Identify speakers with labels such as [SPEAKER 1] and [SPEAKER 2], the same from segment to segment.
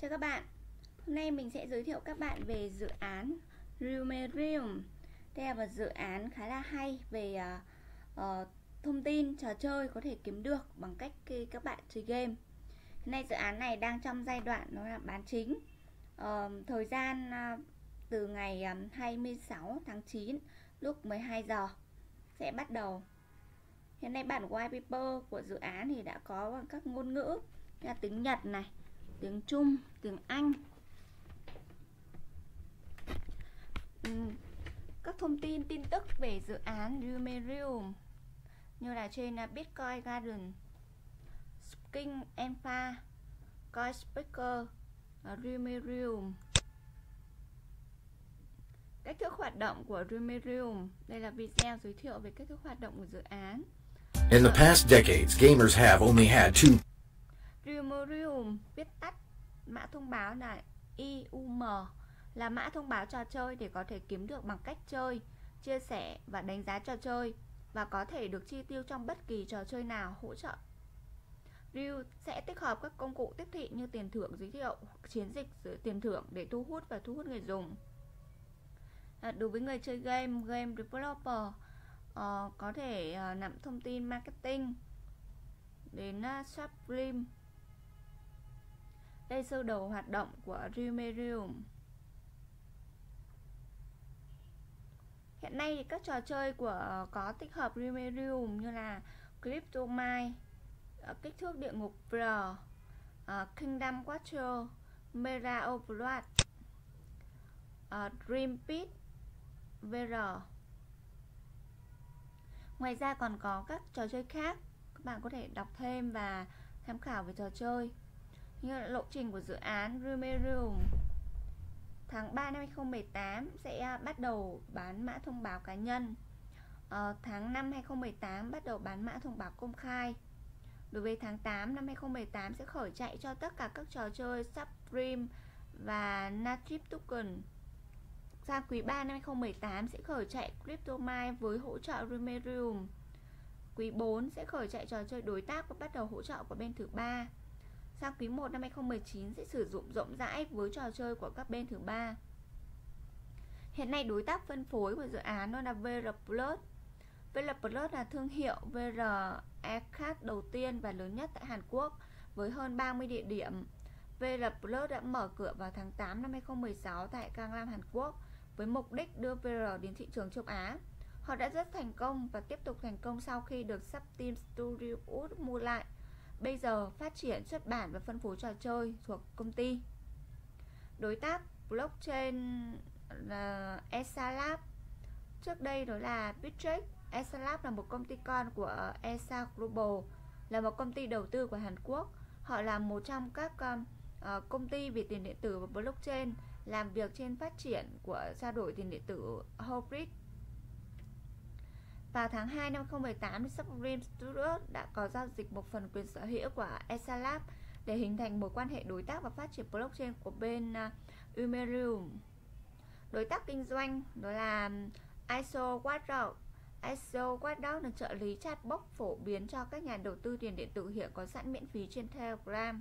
[SPEAKER 1] Chào các bạn. Hôm nay mình sẽ giới thiệu các bạn về dự án Rumerium Đây là một dự án khá là hay về uh, uh, thông tin trò chơi có thể kiếm được bằng cách khi các bạn chơi game. Hôm nay dự án này đang trong giai đoạn nó là bán chính. Uh, Thời gian uh, từ ngày um, 26 tháng 9 lúc 12 giờ sẽ bắt đầu. Hiện nay bản white paper của dự án thì đã có các ngôn ngữ là tiếng Nhật này tiếng Trung, tiếng Anh. Ừ, các thông tin tin tức về dự án Rumerium như là trên Bitcoin Garden, Skin Enfa, Coinspeaker, Rumerium Cách thức hoạt động của Rumerium Đây là video giới thiệu về cách thức hoạt động của dự án.
[SPEAKER 2] In the past decades, gamers have only had two
[SPEAKER 1] Rumorium viết tắt mã thông báo là IUM là mã thông báo trò chơi để có thể kiếm được bằng cách chơi, chia sẻ và đánh giá trò chơi và có thể được chi tiêu trong bất kỳ trò chơi nào hỗ trợ. Ryu sẽ tích hợp các công cụ tiếp thị như tiền thưởng giới thiệu, chiến dịch giữa tiền thưởng để thu hút và thu hút người dùng. À, đối với người chơi game, game developer uh, có thể uh, nắm thông tin marketing đến ờ, uh, Sublime đây sơ đồ hoạt động của Rumerium. Hiện nay thì các trò chơi của ờ, có tích hợp Rumerium như là Cryptomine, ờ, kích thước địa ngục R, ờ, Kingdom Quattro, Mera of Blood, Dream Pit, VR. Ngoài ra còn có các trò chơi khác, các bạn có thể đọc thêm và tham khảo về trò chơi như là lộ trình của dự án Rumerium tháng 3 năm 2018 sẽ à, bắt đầu bán mã thông báo cá nhân. À, tháng 5 2018 bắt đầu bán mã thông báo công khai. Đối với tháng 8 năm 2018 sẽ khởi chạy cho tất cả các trò chơi Supreme và Native Token. Sang quý 3 năm 2018 sẽ khởi chạy CryptoMine với hỗ trợ Rumerium quý 4 sẽ khởi chạy trò chơi đối tác và bắt đầu hỗ trợ của bên thứ ba sang quý 1 năm 2019 sẽ sử dụng rộng rãi với trò chơi của các bên thứ ba. Hiện nay đối tác phân phối của dự án đó là VR Plus. VR Plus là thương hiệu VR Aircraft đầu tiên và lớn nhất tại Hàn Quốc với hơn 30 địa điểm. VR Plus đã mở cửa vào tháng 8 năm 2016 tại Gangnam, Hàn Quốc với mục đích đưa VR đến thị trường châu Á. Họ đã rất thành công và tiếp tục thành công sau khi được Subteam Studios mua lại Bây giờ phát triển xuất bản và phân phối trò chơi thuộc công ty. Đối tác blockchain là Esalab. Trước đây đó là Bittrex. Esalab là một công ty con của ESA Global, Là một công ty đầu tư của Hàn Quốc. Họ là một trong các ờ, ờ, công ty về tiền điện tử và blockchain, Làm việc trên phát triển của, trao đổi tiền điện tử Hybrid vào tháng 2 năm 2018, Supreme Studios đã có giao dịch một phần quyền sở hữu của Esalab để hình thành mối quan hệ đối tác và phát triển blockchain của bên à, uh, Umerium. Đối tác kinh doanh đó là ISO Watchdog. ISO Watchdog là trợ lý chatbot phổ biến cho các nhà đầu tư tiền điện tử hiện có sẵn miễn phí trên Telegram,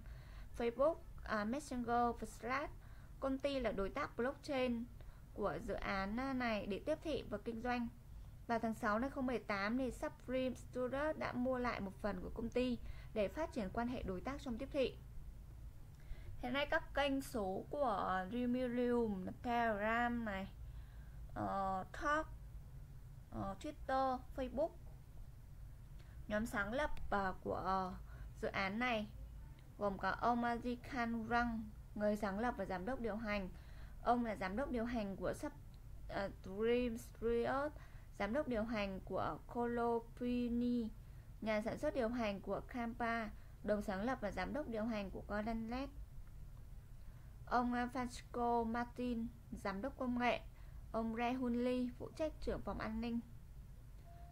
[SPEAKER 1] Facebook, uh, Messenger và Slack. Công ty là đối tác blockchain của dự án à, này để tiếp thị và kinh doanh. Vào tháng 6 năm 2018 thì Supreme Studios đã mua lại một phần của công ty để phát triển quan hệ đối tác trong tiếp thị. Hiện nay các kênh số của Remilium, Telegram này, uh, Talk, uh, Twitter, Facebook Nhóm sáng lập uh, của uh, dự án này gồm có ông Azikan Rang, người sáng lập và giám đốc điều hành. Ông là giám đốc điều hành của Supreme Studios giám đốc điều hành của Colopini, nhà sản xuất điều hành của Campa, đồng sáng lập và giám đốc điều hành của Gordon Ông Francisco Martin, giám đốc công nghệ, ông Ray Hunley, phụ trách trưởng phòng an ninh.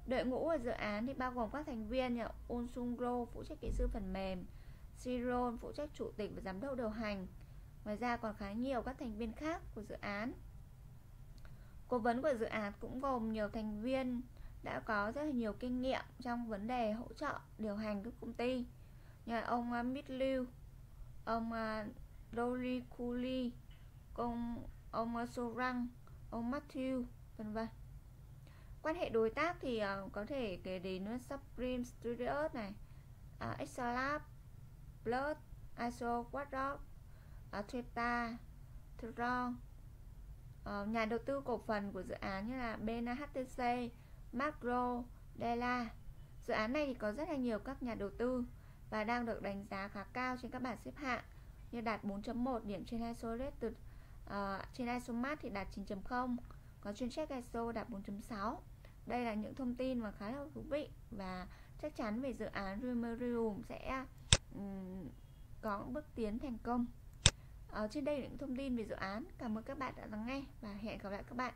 [SPEAKER 1] Đội ngũ của dự án thì bao gồm các thành viên như Un Sung Ro, phụ trách kỹ sư phần mềm, Siron, phụ trách chủ tịch và giám đốc điều hành. Ngoài ra còn khá nhiều các thành viên khác của dự án. Cố vấn của dự án cũng gồm nhiều thành viên đã có rất là nhiều kinh nghiệm trong vấn đề hỗ trợ điều hành các công ty như là ông à, uh, Mít ông à, uh, Dory Cooley, ông à, ông Sorang, ông Matthew, vân vân. Quan hệ đối tác thì uh, có thể kể đến Supreme Studios này, uh, Exalab, Blood, ISO, Quadrock, uh, Theta, Tron, uh, nhà đầu tư cổ phần của dự án như là BNHTC, Macro, Dela. Dự án này thì có rất là nhiều các nhà đầu tư và đang được đánh giá khá cao trên các bảng xếp hạng như đạt 4.1 điểm trên ISO rated uh, ờ, trên ISOMAT thì đạt 9.0 có trên Check ISO đạt 4.6 đây là những thông tin mà khá là thú vị và chắc chắn về dự án Rumerium sẽ um, có bước tiến thành công ở trên đây là những thông tin về dự án. Cảm ơn các bạn đã lắng nghe và hẹn gặp lại các bạn.